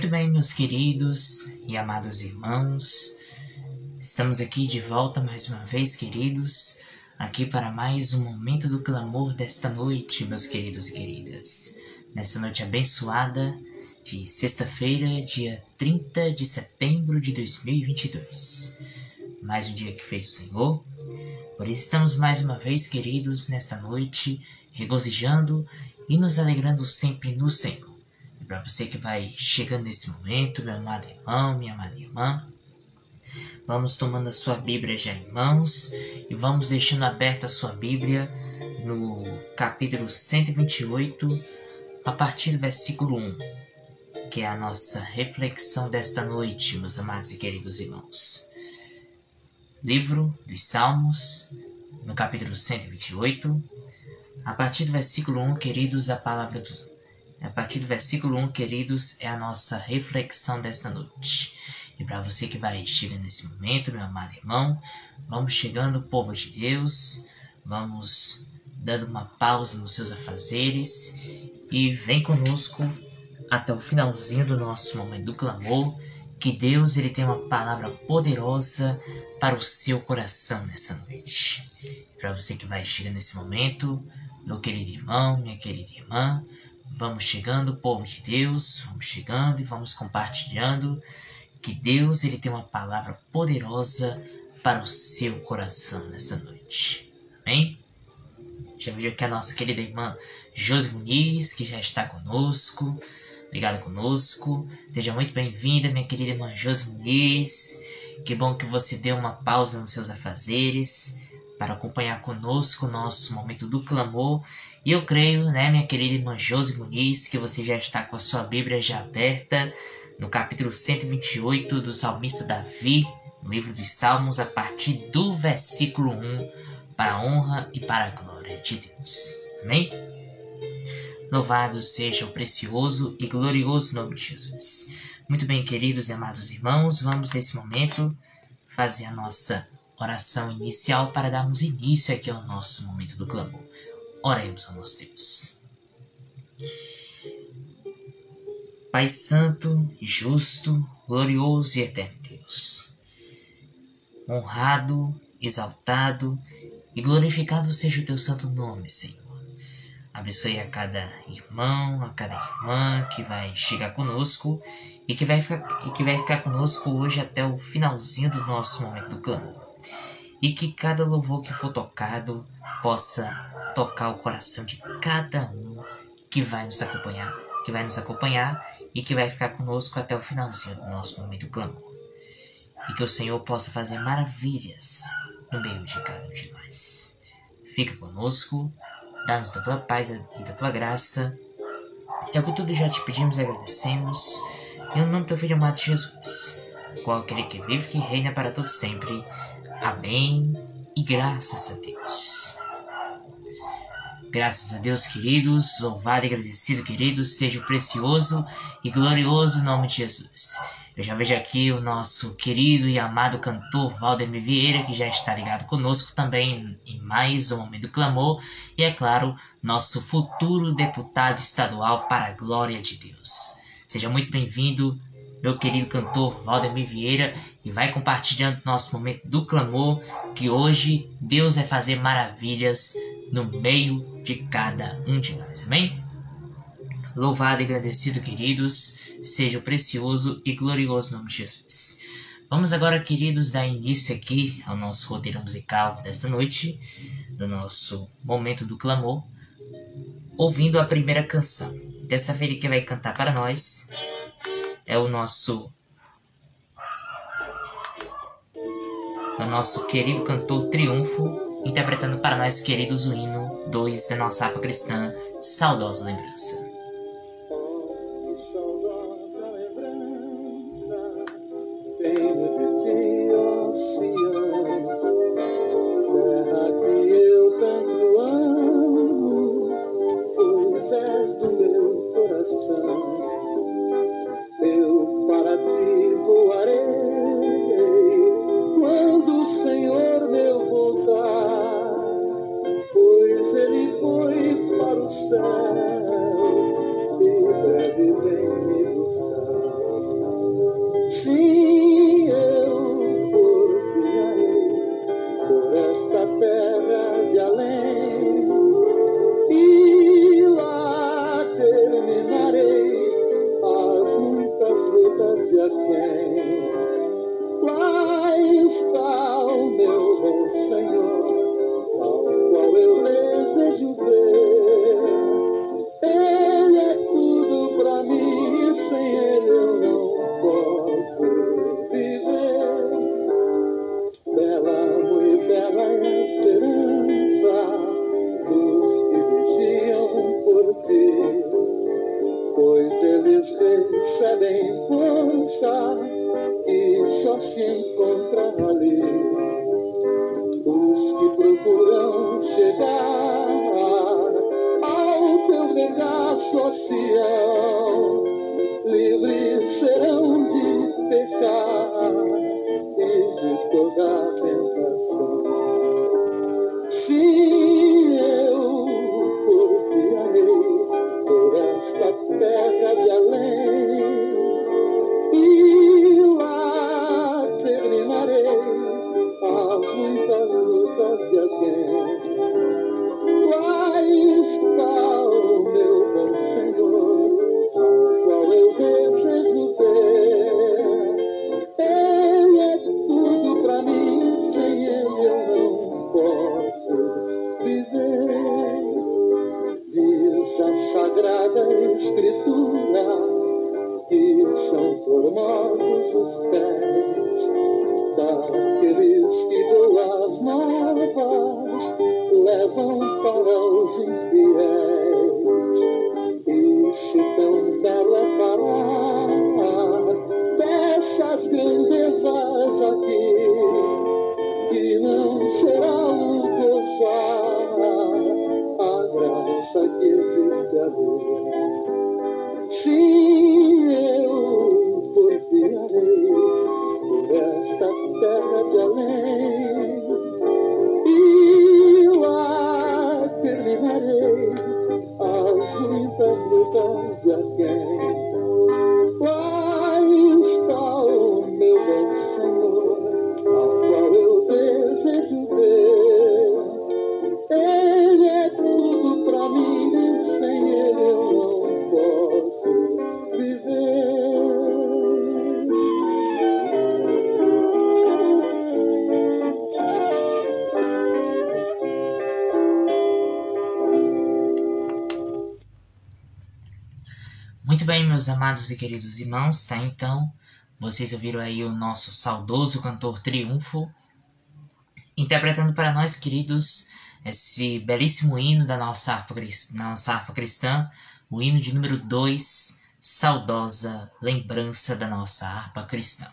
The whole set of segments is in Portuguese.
Muito bem, meus queridos e amados irmãos, estamos aqui de volta mais uma vez, queridos, aqui para mais um momento do clamor desta noite, meus queridos e queridas. Nesta noite abençoada de sexta-feira, dia 30 de setembro de 2022. Mais um dia que fez o Senhor. Por isso estamos mais uma vez, queridos, nesta noite, regozijando e nos alegrando sempre no Senhor para você que vai chegando nesse momento, meu amado irmão, minha amada irmã. Vamos tomando a sua Bíblia já em mãos e vamos deixando aberta a sua Bíblia no capítulo 128, a partir do versículo 1, que é a nossa reflexão desta noite, meus amados e queridos irmãos. Livro dos Salmos, no capítulo 128, a partir do versículo 1, queridos, a palavra dos a partir do versículo 1, queridos, é a nossa reflexão desta noite. E para você que vai chegando nesse momento, meu amado irmão, vamos chegando, povo de Deus, vamos dando uma pausa nos seus afazeres e vem conosco até o finalzinho do nosso momento do clamor, que Deus ele tem uma palavra poderosa para o seu coração nesta noite. Para você que vai chegando nesse momento, meu querido irmão, minha querida irmã, Vamos chegando, povo de Deus, vamos chegando e vamos compartilhando que Deus ele tem uma palavra poderosa para o seu coração nesta noite. Amém? Já vejo aqui a nossa querida irmã Josi Muniz, que já está conosco, ligada conosco. Seja muito bem-vinda, minha querida irmã Josi Muniz. Que bom que você deu uma pausa nos seus afazeres para acompanhar conosco o nosso momento do clamor e eu creio, né, minha querida irmã Josi Muniz, que você já está com a sua Bíblia já aberta no capítulo 128 do salmista Davi, no livro dos Salmos, a partir do versículo 1, para a honra e para a glória de Deus. Amém? Louvado seja o precioso e glorioso nome de Jesus. Muito bem, queridos e amados irmãos, vamos nesse momento fazer a nossa oração inicial para darmos início aqui ao nosso momento do clamor. Oremos ao nosso Deus. Pai Santo, justo, glorioso e eterno Deus, honrado, exaltado e glorificado seja o teu santo nome, Senhor. Abençoe a cada irmão, a cada irmã que vai chegar conosco e que vai ficar, e que vai ficar conosco hoje até o finalzinho do nosso momento do clamor. E que cada louvor que for tocado possa tocar o coração de cada um que vai nos acompanhar, que vai nos acompanhar e que vai ficar conosco até o finalzinho do nosso momento clamor. E que o Senhor possa fazer maravilhas no meio de cada um de nós. Fica conosco, dá-nos da tua paz e da tua graça. É o que tudo já te pedimos e agradecemos. Em nome do teu filho amado Jesus, qual aquele que vive e reina para todos sempre. Amém. E graças a Deus. Graças a Deus, queridos, louvado e agradecido, queridos, seja o precioso e glorioso nome de Jesus. Eu já vejo aqui o nosso querido e amado cantor Valdemir Vieira, que já está ligado conosco também em mais um Momento do Clamor, e é claro, nosso futuro deputado estadual para a glória de Deus. Seja muito bem-vindo, meu querido cantor Valdemir Vieira, e vai compartilhando nosso momento do clamor, que hoje Deus vai fazer maravilhas no meio de cada um de nós. Amém? Louvado e agradecido, queridos, seja o precioso e glorioso nome de Jesus. Vamos agora, queridos, dar início aqui ao nosso roteiro musical dessa noite, do nosso momento do clamor, ouvindo a primeira canção. Dessa feira que vai cantar para nós é o nosso o nosso querido cantor Triunfo interpretando para nós queridos o hino 2 da nossa APA cristã, Saudosa Lembrança. Sagrada Escritura que são formosos os pés daqueles que boas novas levam para os infiéis. Bem, meus amados e queridos irmãos, tá? Então, vocês ouviram aí o nosso saudoso cantor Triunfo interpretando para nós, queridos, esse belíssimo hino da nossa harpa, nossa harpa cristã, o hino de número 2, Saudosa Lembrança da nossa harpa cristã.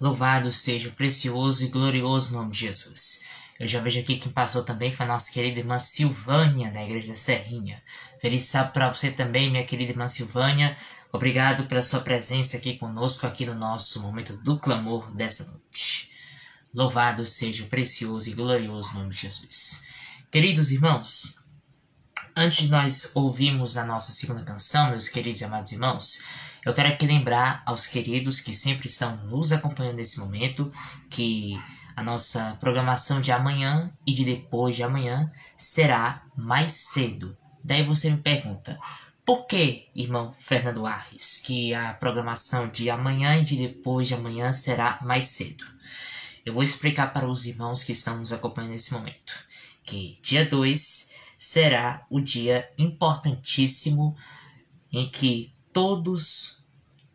Louvado seja o precioso e glorioso nome de Jesus. Eu já vejo aqui quem passou também foi a nossa querida irmã Silvânia, da Igreja da Serrinha. Feliz sábado para você também, minha querida irmã Silvânia. Obrigado pela sua presença aqui conosco, aqui no nosso momento do clamor dessa noite. Louvado seja o precioso e glorioso nome de Jesus. Queridos irmãos, antes de nós ouvirmos a nossa segunda canção, meus queridos e amados irmãos, eu quero aqui lembrar aos queridos que sempre estão nos acompanhando nesse momento que a nossa programação de amanhã e de depois de amanhã será mais cedo. Daí você me pergunta, por que, irmão Fernando Arres, que a programação de amanhã e de depois de amanhã será mais cedo? Eu vou explicar para os irmãos que estão nos acompanhando nesse momento que dia 2 será o dia importantíssimo em que todos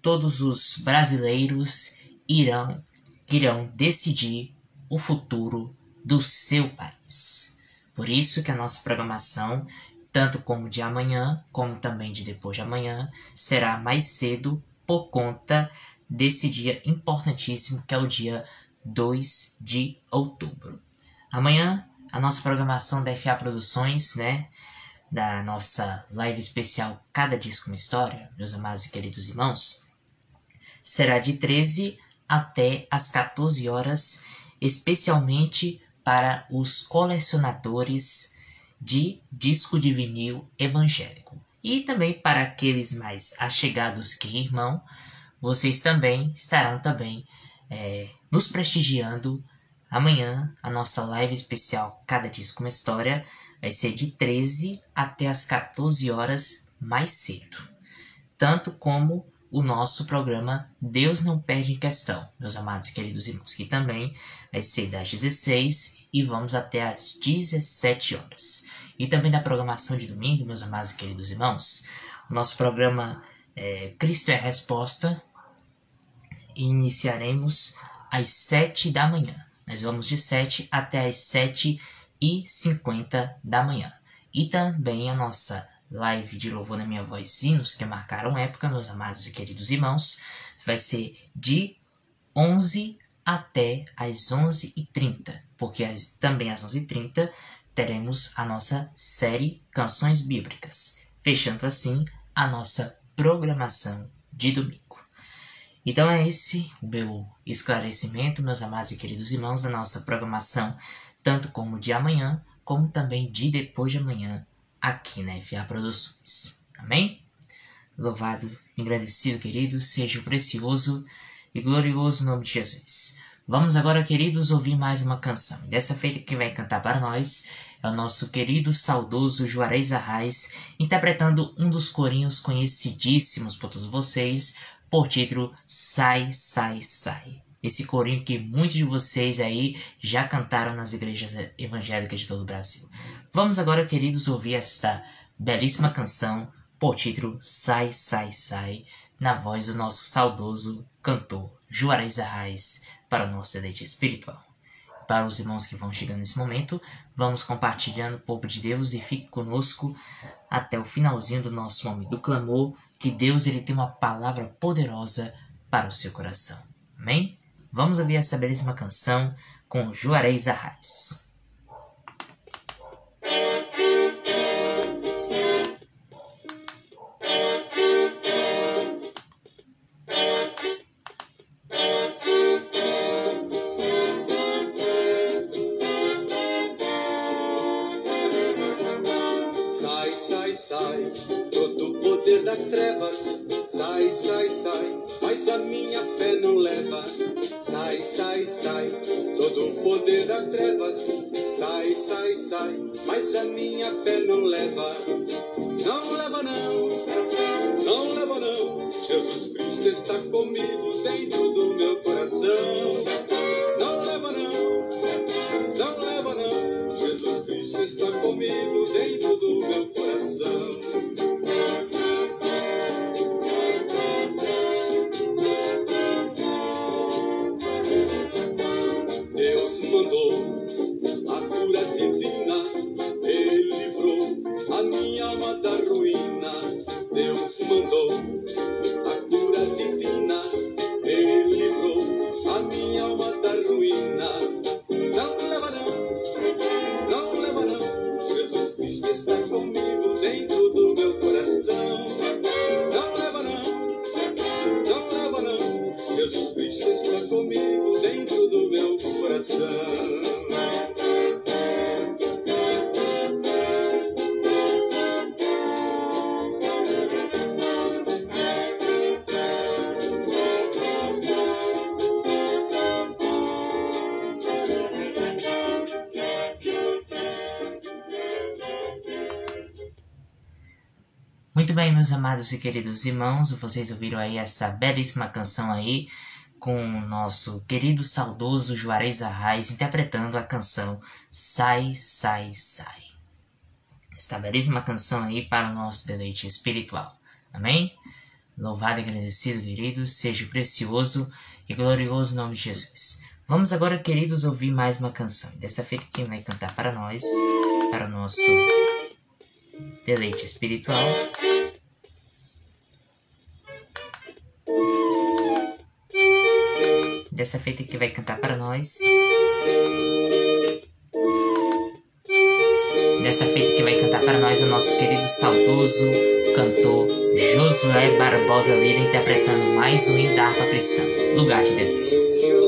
todos os brasileiros irão irão decidir o futuro do seu país. Por isso que a nossa programação, tanto como de amanhã, como também de depois de amanhã, será mais cedo por conta desse dia importantíssimo que é o dia 2 de outubro. Amanhã, a nossa programação da FA Produções, né? Da nossa live especial Cada Disco Uma História, meus amados e queridos irmãos, será de 13 até as 14 horas, especialmente para os colecionadores de disco de vinil evangélico. E também para aqueles mais achegados que irmão, vocês também estarão também é, nos prestigiando amanhã. A nossa live especial Cada Disco Uma História vai ser de 13 até as 14 horas mais cedo. Tanto como o nosso programa Deus Não Perde em Questão, meus amados e queridos irmãos, que também vai ser das 16 e vamos até as 17 horas. E também da programação de domingo, meus amados e queridos irmãos, o nosso programa é, Cristo é Resposta, iniciaremos às 7 da manhã. Nós vamos de 7 até às 7 e 50 da manhã. E também a nossa live de louvor na minha voz hinos que marcaram época, meus amados e queridos irmãos, vai ser de 11 até as 11h30, porque as, também às 11h30 teremos a nossa série Canções Bíblicas, fechando assim a nossa programação de domingo. Então é esse o meu esclarecimento, meus amados e queridos irmãos, da nossa programação, tanto como de amanhã, como também de depois de amanhã, aqui na FA Produções. Amém? Louvado, agradecido, querido, seja o precioso e glorioso nome de Jesus. Vamos agora, queridos, ouvir mais uma canção. Dessa feita que vai cantar para nós é o nosso querido saudoso Juarez Arraes, interpretando um dos corinhos conhecidíssimos por todos vocês, por título Sai, Sai, Sai. Esse corinho que muitos de vocês aí já cantaram nas igrejas evangélicas de todo o Brasil. Vamos agora, queridos, ouvir esta belíssima canção por título Sai, Sai, Sai, na voz do nosso saudoso cantor Juarez Arraes, para o nosso deleite espiritual. Para os irmãos que vão chegando nesse momento, vamos compartilhando o povo de Deus e fique conosco até o finalzinho do nosso momento do clamor que Deus ele tem uma palavra poderosa para o seu coração. Amém? Vamos ouvir essa belíssima canção com Juarez Arraes. Sai, sai, sai, mas a minha fé não leva. Sai, sai, sai, todo o poder das trevas. Sai, sai, sai, mas a minha fé não leva. Não leva, não, não leva, não. Jesus Cristo está comigo dentro do Muito bem, meus amados e queridos irmãos, vocês ouviram aí essa belíssima canção aí com o nosso querido saudoso Juarez Arraes interpretando a canção Sai, Sai, Sai. Esta belíssima canção aí para o nosso deleite espiritual. Amém? Louvado e agradecido, queridos, seja o precioso e glorioso nome de Jesus. Vamos agora, queridos, ouvir mais uma canção. Dessa feita, quem vai cantar para nós, para o nosso deleite espiritual. Dessa feita que vai cantar para nós. Dessa feita que vai cantar para nós o nosso querido saudoso cantor Josué Barbosa Lira interpretando mais um hino da harpa cristã, Lugar de Delícias.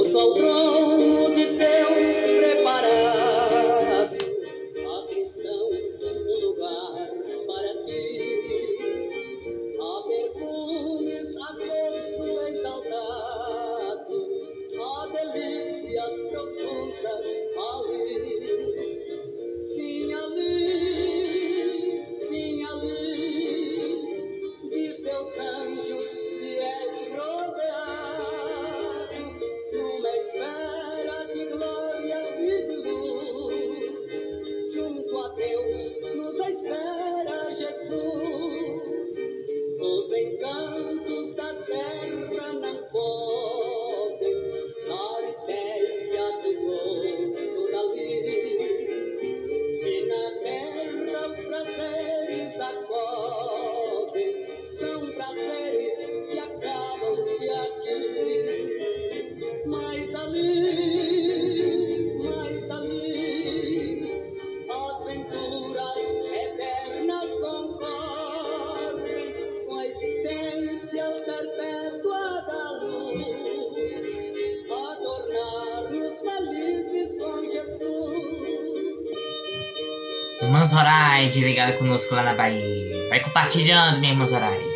Irmã Zoraide ligada conosco lá na Bahia. Vai compartilhando, minha irmã Zoraide.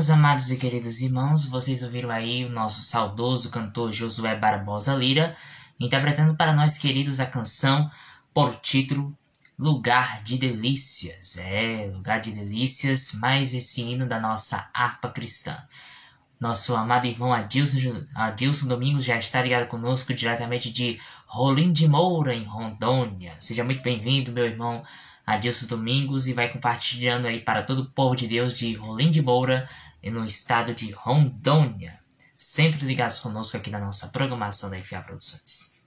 Meus amados e queridos irmãos, vocês ouviram aí o nosso saudoso cantor Josué Barbosa Lira interpretando para nós queridos a canção por título Lugar de Delícias. É, Lugar de Delícias, mais esse hino da nossa harpa cristã. Nosso amado irmão Adilson, Adilson Domingos já está ligado conosco diretamente de Rolim de Moura, em Rondônia. Seja muito bem-vindo, meu irmão Adilson Domingos e vai compartilhando aí para todo o povo de Deus de Rolim de Moura no estado de Rondônia. Sempre ligados conosco aqui na nossa programação da FA Produções.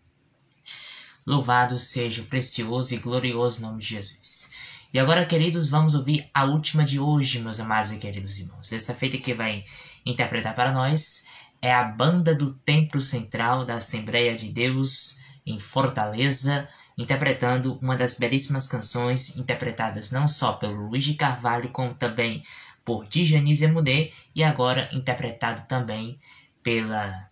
Louvado seja o precioso e glorioso nome de Jesus. E agora, queridos, vamos ouvir a última de hoje, meus amados e queridos irmãos. Essa feita que vai interpretar para nós é a banda do Templo Central da Assembleia de Deus em Fortaleza, interpretando uma das belíssimas canções interpretadas não só pelo Luiz de Carvalho, como também por Djanise Mudé e agora interpretado também pela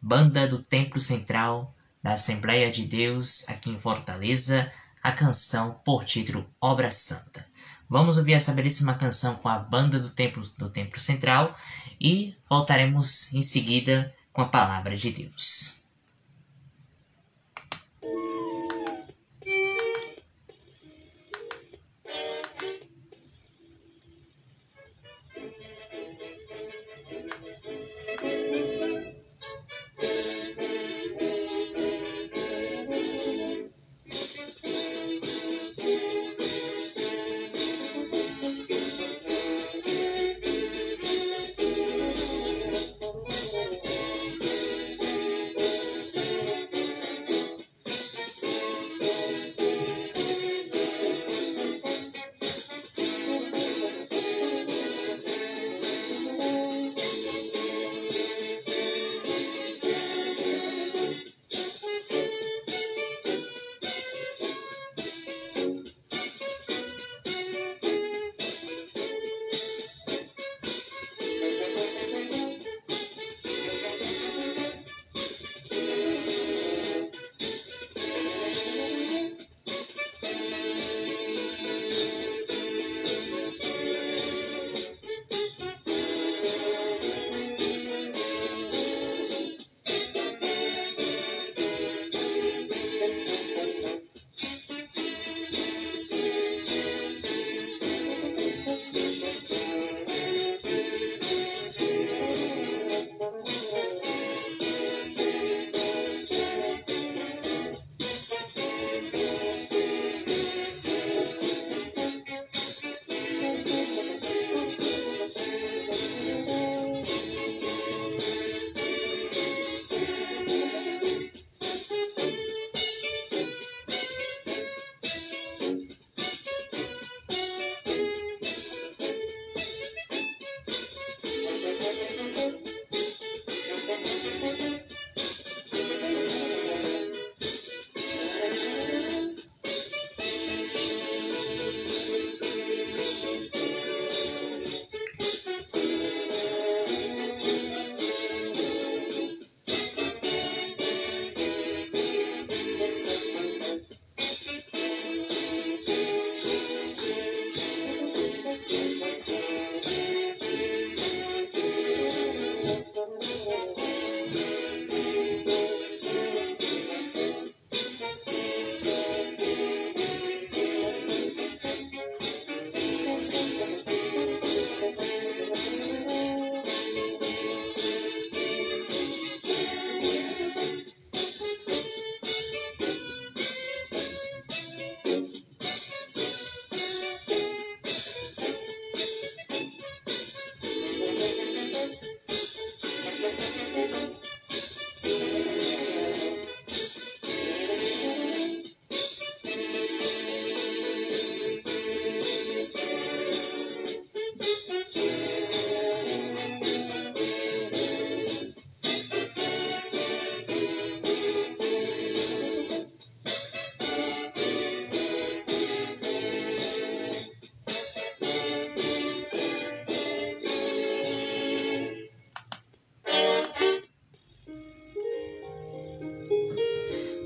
Banda do Templo Central da Assembleia de Deus aqui em Fortaleza, a canção por título Obra Santa. Vamos ouvir essa belíssima canção com a banda do Templo do Templo Central e voltaremos em seguida com a palavra de Deus.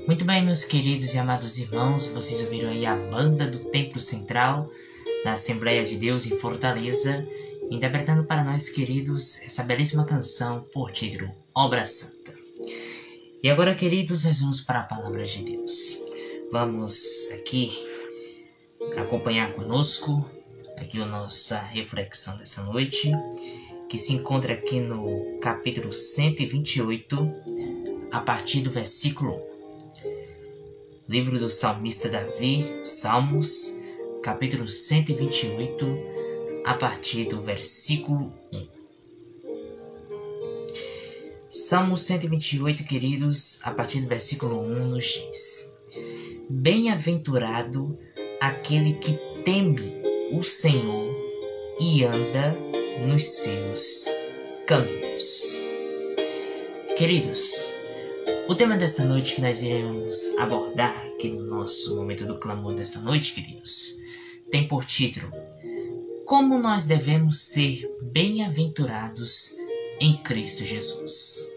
Muito bem, meus queridos e amados irmãos, vocês ouviram aí a banda do Templo Central da Assembleia de Deus em Fortaleza, interpretando para nós, queridos, essa belíssima canção por título Obra Santa. E agora, queridos, nós vamos para a palavra de Deus. Vamos aqui acompanhar conosco aqui a nossa reflexão dessa noite, que se encontra aqui no capítulo 128, a partir do versículo 1. Livro do salmista Davi, Salmos, capítulo 128, a partir do versículo 1. Salmo 128, queridos, a partir do versículo 1 nos diz: Bem-aventurado aquele que teme o Senhor e anda nos seus caminhos. Queridos, o tema desta noite que nós iremos abordar aqui no nosso momento do clamor desta noite, queridos, tem por título Como nós devemos ser bem-aventurados em Cristo Jesus.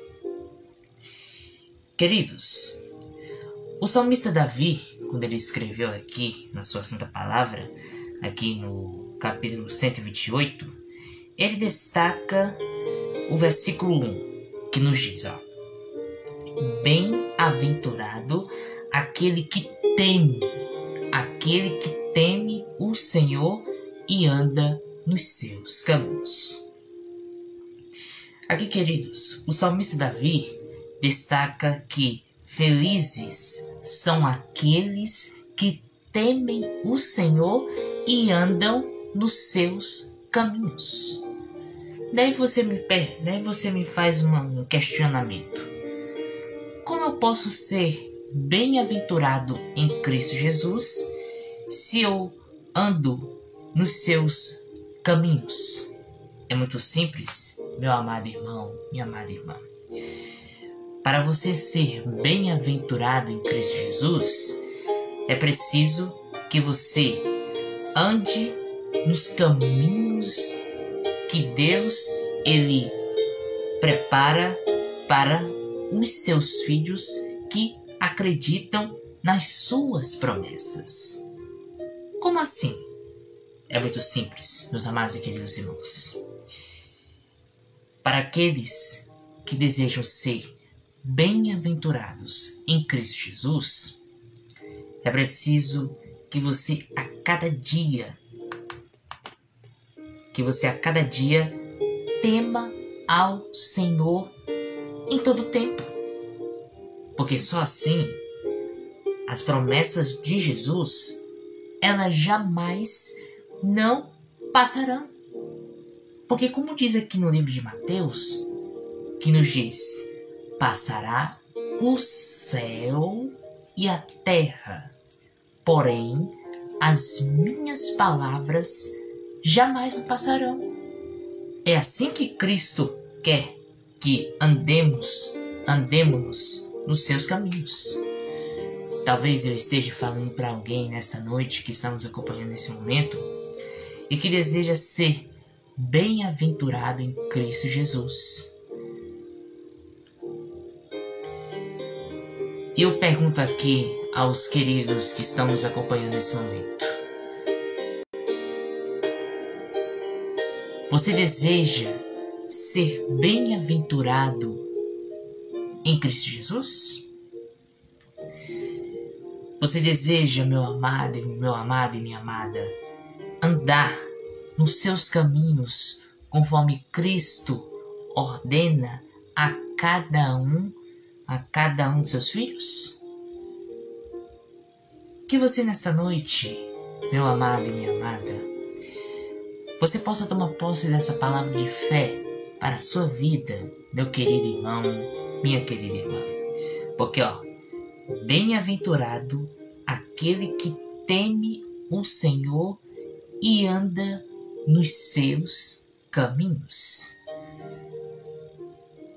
Queridos, o salmista Davi, quando ele escreveu aqui na sua santa palavra, aqui no capítulo 128, ele destaca o versículo 1, que nos diz, ó, Bem-aventurado aquele que teme, aquele que teme o Senhor e anda nos seus caminhos. Aqui, queridos, o salmista Davi destaca que felizes são aqueles que temem o Senhor e andam nos seus caminhos. Daí você me, daí você me faz um questionamento. Como eu posso ser bem-aventurado em Cristo Jesus se eu ando nos seus caminhos? É muito simples, meu amado irmão, minha amada irmã. Para você ser bem-aventurado em Cristo Jesus, é preciso que você ande nos caminhos que Deus ele prepara para os seus filhos que acreditam nas suas promessas. Como assim? É muito simples, meus amados e queridos irmãos. Para aqueles que desejam ser bem-aventurados em Cristo Jesus, é preciso que você a cada dia, que você a cada dia tema ao Senhor em todo tempo. Porque só assim as promessas de Jesus elas jamais não passarão. Porque como diz aqui no livro de Mateus, que nos diz: passará o céu e a terra, porém as minhas palavras jamais não passarão. É assim que Cristo quer que andemos, andemos nos seus caminhos. Talvez eu esteja falando para alguém nesta noite que estamos acompanhando nesse momento e que deseja ser bem-aventurado em Cristo Jesus. Eu pergunto aqui aos queridos que estão nos acompanhando nesse momento: Você deseja ser bem-aventurado em Cristo Jesus? Você deseja, meu amado, meu amado e minha amada, andar nos seus caminhos conforme Cristo ordena a cada um, a cada um de seus filhos? Que você nesta noite, meu amado e minha amada, você possa tomar posse dessa palavra de fé para a sua vida, meu querido irmão, minha querida irmã. Porque, ó, bem-aventurado aquele que teme o Senhor e anda nos seus caminhos.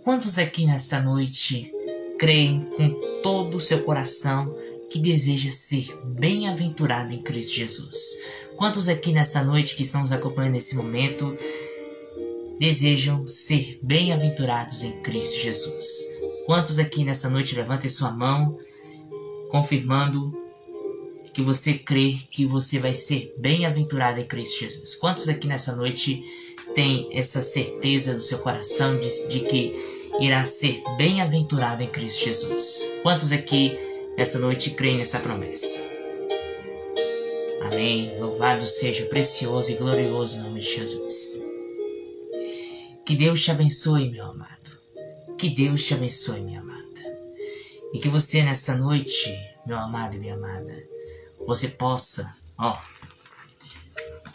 Quantos aqui nesta noite creem com todo o seu coração que deseja ser bem-aventurado em Cristo Jesus? Quantos aqui nesta noite que estão nos acompanhando nesse momento desejam ser bem-aventurados em Cristo Jesus? Quantos aqui nessa noite levantem sua mão confirmando que você crê que você vai ser bem-aventurado em Cristo Jesus. Quantos aqui nessa noite têm essa certeza do seu coração de, de que irá ser bem-aventurado em Cristo Jesus? Quantos aqui nessa noite creem nessa promessa? Amém. Louvado seja o precioso e glorioso nome de Jesus. Que Deus te abençoe, meu amado. Que Deus te abençoe, minha amada. E que você nessa noite, meu amado e minha amada, você possa, ó,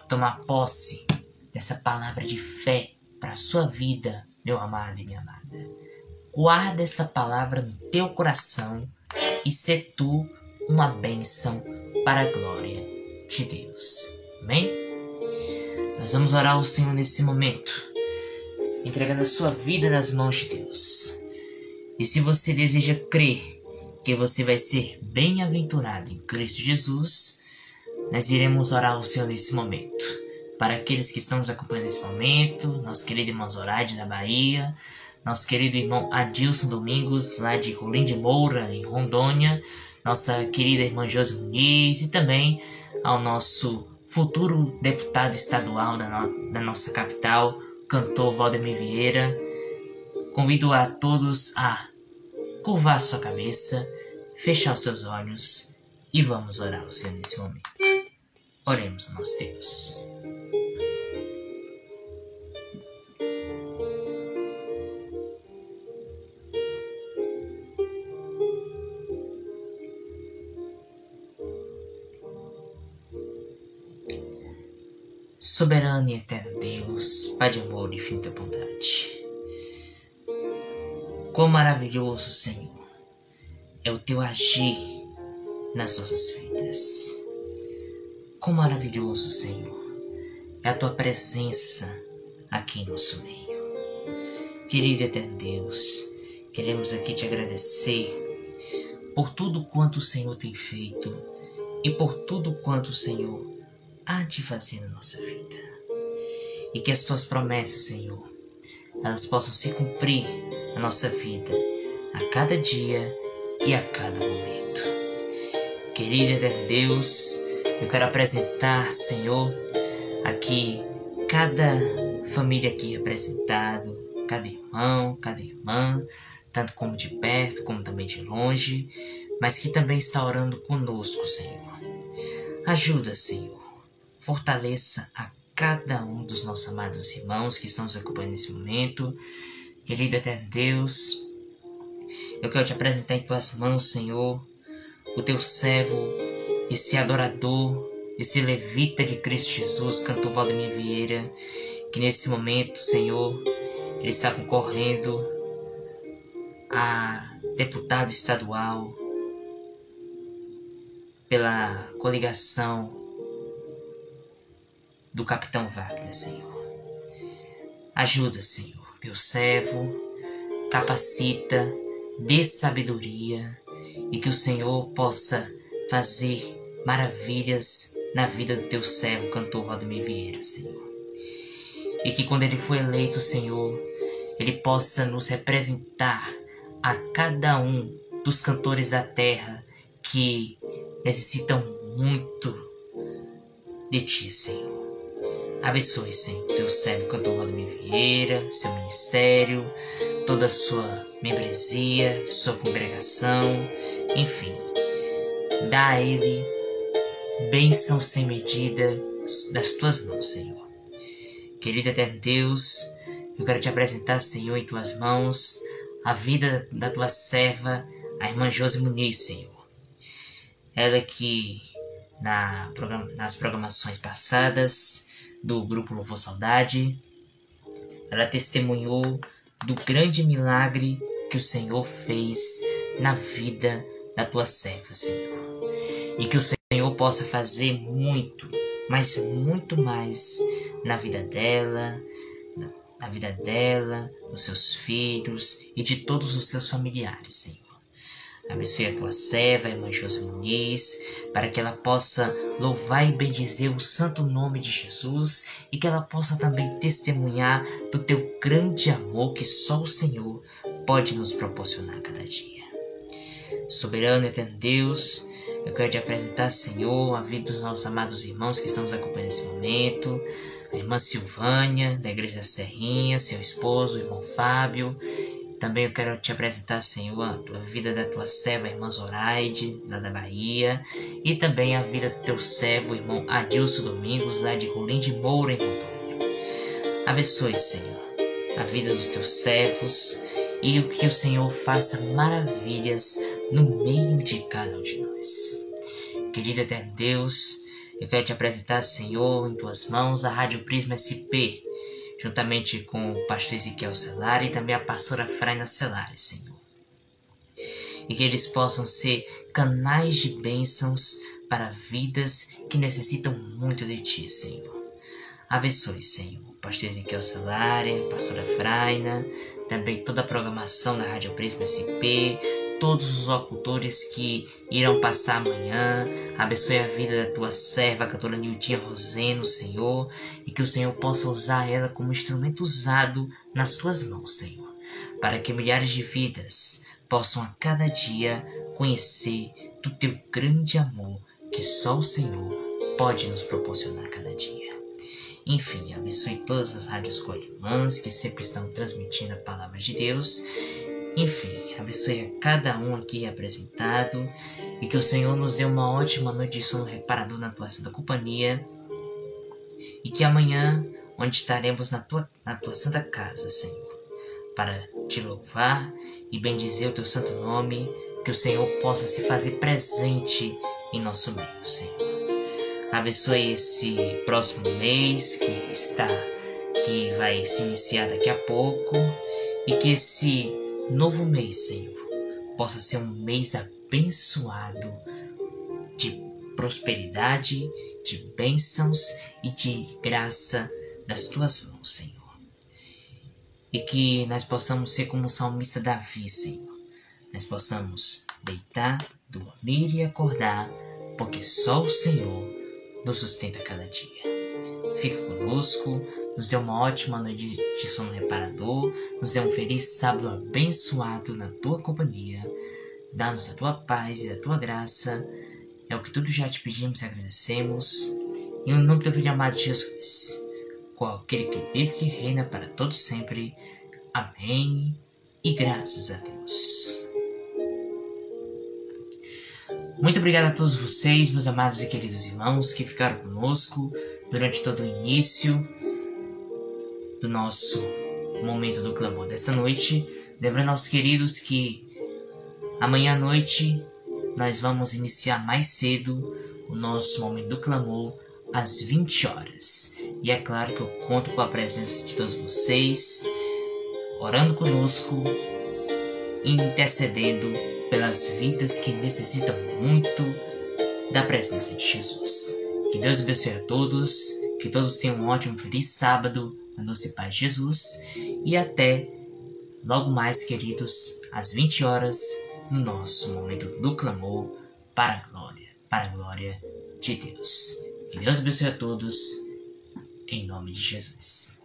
tomar posse dessa palavra de fé para sua vida, meu amado e minha amada. Guarda essa palavra no teu coração e ser tu uma bênção para a glória de Deus. Amém? Nós vamos orar ao Senhor nesse momento, entregando a sua vida nas mãos de Deus. E se você deseja crer que você vai ser bem-aventurado em Cristo Jesus, nós iremos orar ao Senhor nesse momento. Para aqueles que estão nos acompanhando nesse momento, nosso querido irmão Zoraide da Bahia, nosso querido irmão Adilson Domingos, lá de Rolim de Moura, em Rondônia, nossa querida irmã Josi Muniz e também ao nosso futuro deputado estadual da, no da nossa capital, cantor Valdemir Vieira. Convido a todos a curvar sua cabeça, fechar os seus olhos e vamos orar ao Senhor nesse momento. Oremos nosso Deus. Soberano e eterno Deus, Pai de amor e infinita bondade. Quão maravilhoso, Senhor, é o teu agir nas nossas vidas. Quão maravilhoso, Senhor, é a tua presença aqui em nosso meio. Querido eterno Deus, queremos aqui te agradecer por tudo quanto o Senhor tem feito e por tudo quanto o Senhor há de fazer na nossa vida. E que as tuas promessas, Senhor, elas possam se cumprir na nossa vida, a cada dia e a cada momento. Querido Deus, eu quero apresentar, Senhor, aqui cada família aqui representado, cada irmão, cada irmã, tanto como de perto como também de longe, mas que também está orando conosco, Senhor. Ajuda, Senhor. Fortaleça a cada um dos nossos amados irmãos que estão nos acompanhando nesse momento. Querido eterno Deus, eu quero te apresentar em tuas mãos, Senhor, o teu servo, esse adorador, esse levita de Cristo Jesus, cantor Valdemir Vieira, que nesse momento, Senhor, ele está concorrendo a deputado estadual pela coligação do capitão Wagner, Senhor. Ajuda, Senhor, teu servo, capacita, dê sabedoria e que o Senhor possa fazer maravilhas na vida do teu servo, cantor Valdemir Vieira, Senhor. E que quando ele for eleito, Senhor, ele possa nos representar a cada um dos cantores da terra que necessitam muito de ti, Senhor. Abençoe, Senhor, teu servo cantor Valdemir Vieira, seu ministério, toda a sua membresia, sua congregação, enfim. Dá a ele bênção sem medida das tuas mãos, Senhor. Querido eterno Deus, eu quero te apresentar, Senhor, em tuas mãos a vida da tua serva, a irmã Josi Muniz, Senhor. Ela que na, nas programações passadas do grupo Louvor Saudade. Ela testemunhou do grande milagre que o Senhor fez na vida da tua serva, Senhor. E que o Senhor possa fazer muito, mas muito mais na vida dela, na vida dela, dos seus filhos e de todos os seus familiares, Senhor. Abençoe a tua serva, irmã Josi Muniz, para que ela possa louvar e bendizer o santo nome de Jesus e que ela possa também testemunhar do teu grande amor que só o Senhor pode nos proporcionar cada dia. Soberano eterno Deus, eu quero te apresentar, Senhor, a vida dos nossos amados irmãos que estamos acompanhando nesse momento. A irmã Silvânia, da Igreja Serrinha, seu esposo, o irmão Fábio. Também eu quero te apresentar, Senhor, a vida da tua serva, irmã Zoraide, lá da Bahia. E também a vida do teu servo, irmão Adilson Domingos, lá de Rolim de Moura, em Rondônia. Abençoe, Senhor, a vida dos teus servos e o que o Senhor faça maravilhas no meio de cada um de nós. Querido eterno Deus, eu quero te apresentar, Senhor, em tuas mãos a Rádio Prisma SP, juntamente com o pastor Ezequiel Celari e também a pastora Fraina Celari, Senhor. E que eles possam ser canais de bênçãos para vidas que necessitam muito de Ti, Senhor. Abençoe, Senhor pastor Ezequiel Salari, pastora Fraina, também toda a programação da Rádio Prisma SP, todos os locutores que irão passar amanhã. Abençoe a vida da tua serva, a cantora Nildinha Roseno, Senhor, e que o Senhor possa usar ela como instrumento usado nas tuas mãos, Senhor, para que milhares de vidas possam a cada dia conhecer do teu grande amor que só o Senhor pode nos proporcionar cada dia. Enfim, abençoe todas as rádios coirmãs que sempre estão transmitindo a palavra de Deus. Enfim, abençoe a cada um aqui apresentado e que o Senhor nos dê uma ótima noite de sono reparador na tua santa companhia e que amanhã, onde estaremos na tua, na tua santa casa, Senhor, para te louvar e bendizer o teu santo nome, que o Senhor possa se fazer presente em nosso meio, Senhor. Abençoe esse próximo mês que está que vai se iniciar daqui a pouco e que esse novo mês, Senhor, possa ser um mês abençoado de prosperidade, de bênçãos e de graça das tuas mãos, Senhor. E que nós possamos ser como o salmista Davi, Senhor. Nós possamos deitar, dormir e acordar, porque só o Senhor nos sustenta cada dia. Fica conosco, nos dê uma ótima noite de sono reparador, nos dê um feliz sábado abençoado na tua companhia. Dá-nos a tua paz e a tua graça. É o que tudo já te pedimos e agradecemos. Em nome do filho amado Jesus, com aquele que vive e reina para todos sempre. Amém. E graças a Deus. Muito obrigado a todos vocês, meus amados e queridos irmãos, que ficaram conosco durante todo o início do nosso momento do clamor desta noite. Lembrando aos queridos que amanhã à noite nós vamos iniciar mais cedo o nosso momento do clamor às 20 horas. E é claro que eu conto com a presença de todos vocês, orando conosco, intercedendo pelas vidas que necessitam muito da presença de Jesus. Que Deus abençoe a todos, que todos tenham um ótimo feliz sábado na doce de Jesus e até logo mais, queridos, às 20 horas, no nosso momento do clamor para a glória, para a glória de Deus. Que Deus abençoe a todos, em nome de Jesus.